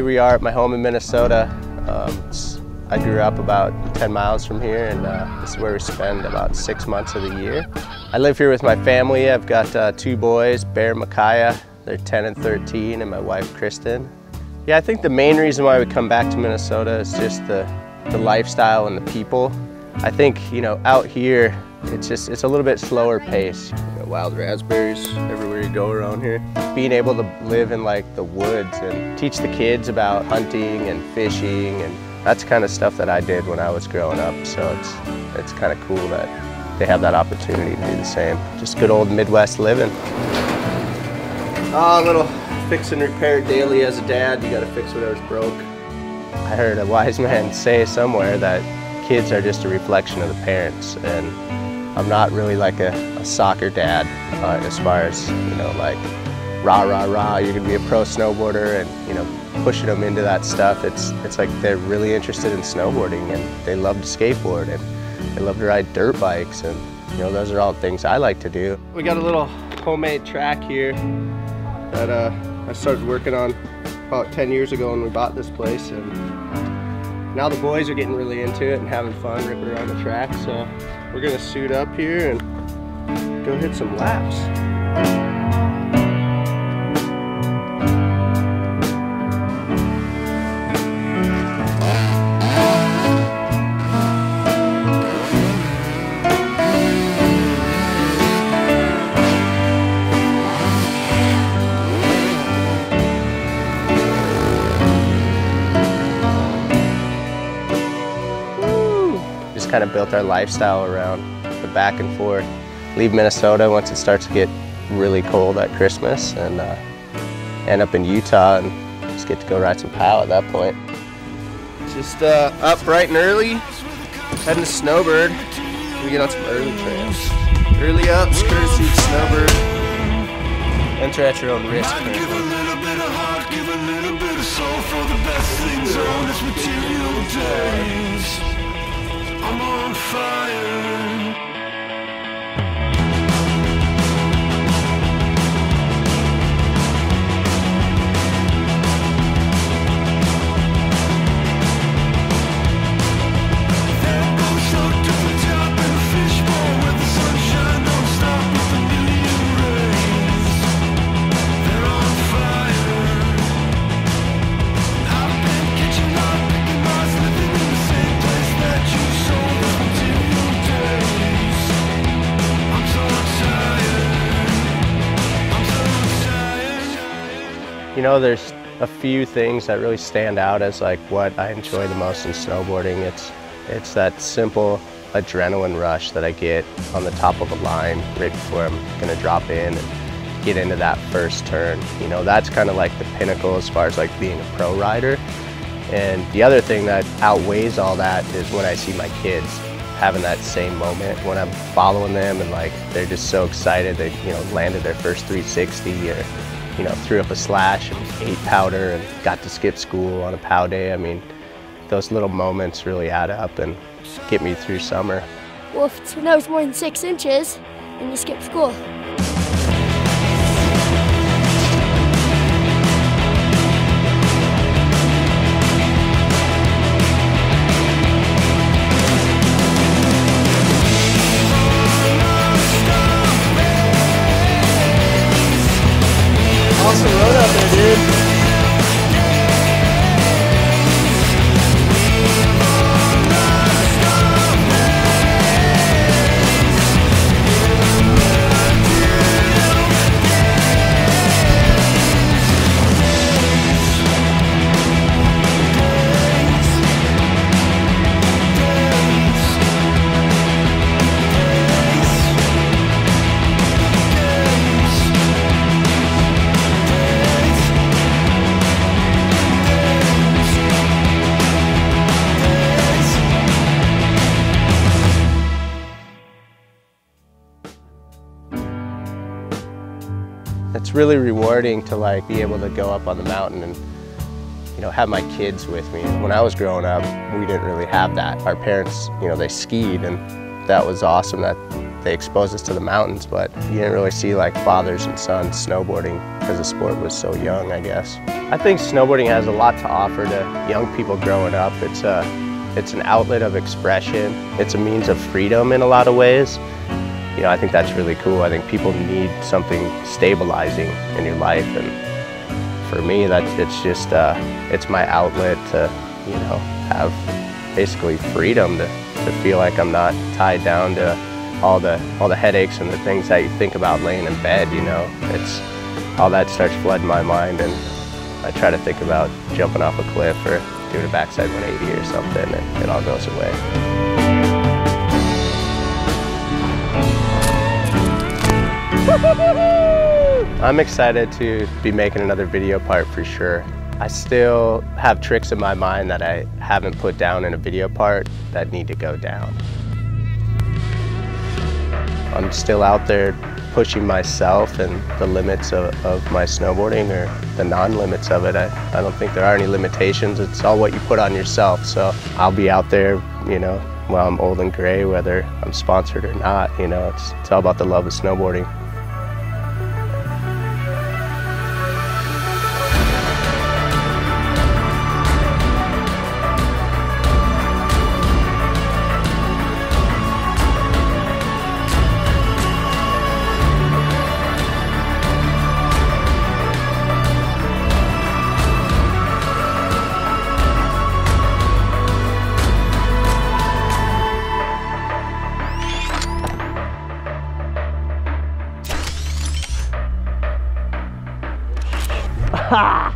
Here we are at my home in Minnesota. Um, I grew up about 10 miles from here and uh, this is where we spend about six months of the year. I live here with my family. I've got uh, two boys, Bear and Micaiah. They're 10 and 13 and my wife Kristen. Yeah, I think the main reason why we come back to Minnesota is just the, the lifestyle and the people. I think, you know, out here, it's just, it's a little bit slower pace. Wild raspberries everywhere you go around here. Being able to live in like the woods and teach the kids about hunting and fishing and that's kind of stuff that I did when I was growing up. So it's, it's kind of cool that they have that opportunity to do the same. Just good old Midwest living. Oh, a little fix and repair daily as a dad. You got to fix whatever's broke. I heard a wise man say somewhere that kids are just a reflection of the parents. And I'm not really like a, a soccer dad uh, as far as, you know, like rah, rah, rah, you're gonna be a pro snowboarder and, you know, pushing them into that stuff. It's, it's like they're really interested in snowboarding and they love to skateboard and they love to ride dirt bikes and, you know, those are all things I like to do. We got a little homemade track here that uh, I started working on about 10 years ago when we bought this place and now the boys are getting really into it and having fun ripping around the track so we're gonna suit up here and go hit some laps. Just kind of built our lifestyle around the back and forth. Leave Minnesota once it starts to get really cold at Christmas and uh, end up in Utah and just get to go ride some POW at that point. Just uh, up bright and early, heading to Snowbird. We get on some early trails. Early ups, courtesy of Snowbird. Enter at your own risk. Give a little bit of heart, give a little bit of soul for the best things on this material days. You know, there's a few things that really stand out as like what I enjoy the most in snowboarding. It's it's that simple adrenaline rush that I get on the top of a line right before I'm gonna drop in and get into that first turn. You know, that's kind of like the pinnacle as far as like being a pro rider. And the other thing that outweighs all that is when I see my kids having that same moment when I'm following them and like they're just so excited they you know landed their first 360 or you know threw up a slash and ate powder and got to skip school on a pow day. I mean, those little moments really add up and get me through summer. Well, if it snows more than six inches, then you skip school. It's really rewarding to like be able to go up on the mountain and you know have my kids with me. When I was growing up, we didn't really have that. Our parents, you know, they skied and that was awesome that they exposed us to the mountains, but you didn't really see like fathers and sons snowboarding because the sport was so young, I guess. I think snowboarding has a lot to offer to young people growing up. It's a, it's an outlet of expression. It's a means of freedom in a lot of ways. You know, I think that's really cool. I think people need something stabilizing in your life, and for me, that's it's just uh, it's my outlet to, you know, have basically freedom to, to feel like I'm not tied down to all the all the headaches and the things that you think about laying in bed. You know, it's all that starts flooding my mind, and I try to think about jumping off a cliff or doing a backside 180 or something, and it all goes away. I'm excited to be making another video part for sure. I still have tricks in my mind that I haven't put down in a video part that need to go down. I'm still out there pushing myself and the limits of, of my snowboarding or the non-limits of it. I, I don't think there are any limitations. It's all what you put on yourself. So I'll be out there, you know, while I'm old and gray, whether I'm sponsored or not. You know, it's, it's all about the love of snowboarding. Ha!